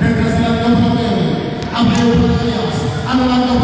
Retrasando el papel, abrió para Díaz, anulando